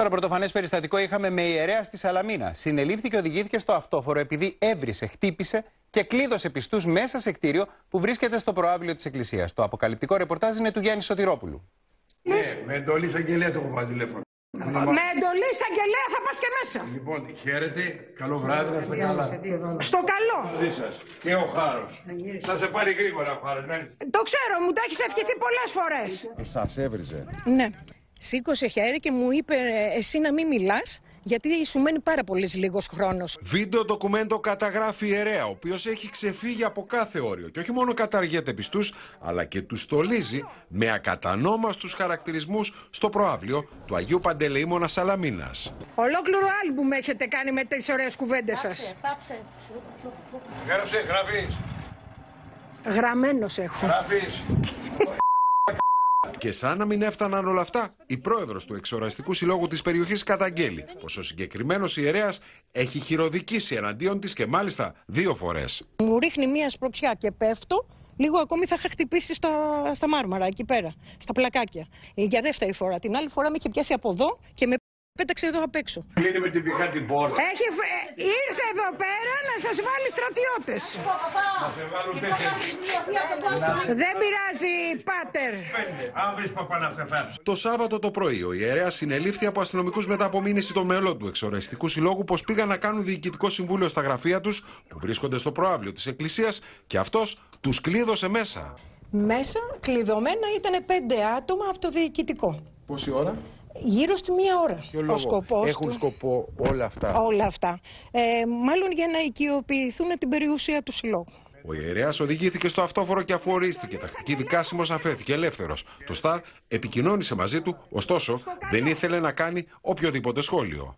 Τώρα, πρωτοφανές περιστατικό είχαμε με ιερέα στη Σαλαμίνα. Συνελήφθη και οδηγήθηκε στο αυτόφορο επειδή έβρισε, χτύπησε και κλείδωσε πιστούς μέσα σε κτίριο που βρίσκεται στο προάβλιο της Εκκλησίας. Το αποκαλυπτικό ρεπορτάζ είναι του Γιάννη Σωτηρόπουλου. Ναι, με εντολή εισαγγελέα το έχω βάλει τηλέφωνο. Με εντολή εισαγγελέα θα πας και μέσα. Λοιπόν, χαίρετε, καλό βράδυ, να είστε καλά. Στο καλό. Μαζί σας. Και ο Χάρος. Θα σε πάρει γρήγορα ο Χάρος, ναι. Το ξέρω, μου το έχεις ευχηθεί πολλές φορές. Σας έβριζε. Ναι. Σήκωσε χέρι και μου είπε «Ε, εσύ να μην μιλάς γιατί σου μένει πάρα πολύς λίγος χρόνος. Βίντεο ντοκουμέντο καταγράφει ιερέα, ο οποίος έχει ξεφύγει από κάθε όριο και όχι μόνο καταργέται πιστούς, αλλά και τους στολίζει με ακατανόμαστους χαρακτηρισμούς στο προάβλιο του Αγίου Παντελεήμονα Σαλαμίνας. Ολόκληρο άλμπουμ έχετε κάνει με τις ωραίες κουβέντες σας. Γράψε, γράφεις. Γραμμένος έχω. Γράφεις. Και σαν να μην έφταναν όλα αυτά, η πρόεδρος του Εξοραστικού Συλλόγου της περιοχής καταγγέλει πως ο συγκεκριμένος ιερέας έχει χειροδικήσει εναντίον της και μάλιστα δύο φορές. Μου ρίχνει μία σπροξιά και πέφτω. Λίγο ακόμη θα είχα χτυπήσει στα, στα μάρμαρα εκεί πέρα, στα πλακάκια. Ε, Για δεύτερη φορά. Την άλλη φορά με είχε πιάσει από εδώ και με πέταξε εδώ απ' έξω. Κλείνει με την πηχά την πόρτα. Έχει, φ- ε, ήρθε εδώ πέρα να σας βάλει στρατιώτες. Θα σε βάλουν τέσσερις. Δεν πειράζει, πάτερ. Πέντε. Αν βρεις παπαναυταφάψη. Το Σάββατο το πρωί, ο ιερέας συνελήφθη από αστυνομικούς μετά από μήνυση των μελών του Εξοραστικού Συλλόγου πως πήγαν να κάνουν διοικητικό συμβούλιο στα γραφεία τους που βρίσκονται στο προάβλιο της Εκκλησίας και αυτός τους κλείδωσε μέσα. Μέσα κλειδωμένα ήταν πέντε άτομα από το διοικητικό. Πόση ώρα, Γύρω στη μία ώρα. ποιο λόγο Ο σκοπός έχουν του, σκοπό όλα αυτά; όλα αυτά. Ε, μάλλον για να οικειοποιηθούν την περιουσία του συλλόγου. Ο ιερέας οδηγήθηκε στο αυτόφορο και αφού ορίστηκε τακτική δικάσιμο, αφέθηκε ελεύθερος. Το Σταρ επικοινώνησε μαζί του, ωστόσο δεν ήθελε να κάνει οποιοδήποτε σχόλιο.